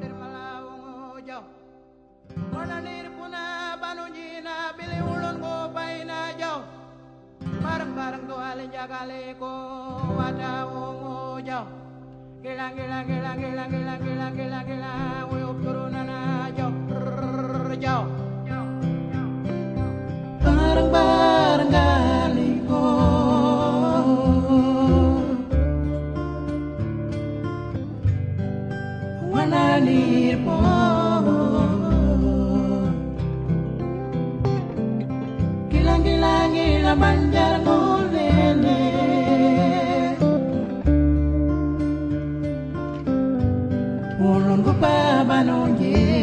dir malaungo salir po Kilang kilang banjar mo lele Ulun ko pa banon ye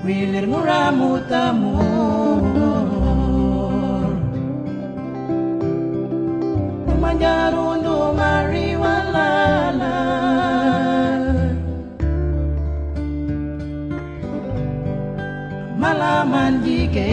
Wilir mo ramo tamor Manyarundo mariwalala Malaman jike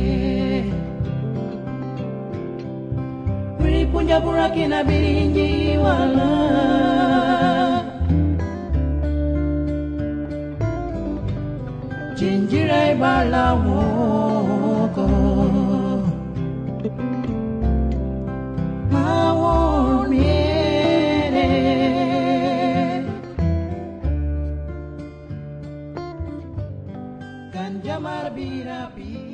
Punja buraki na birinji wala. Jinjirai bala woko. Mawon miere birapi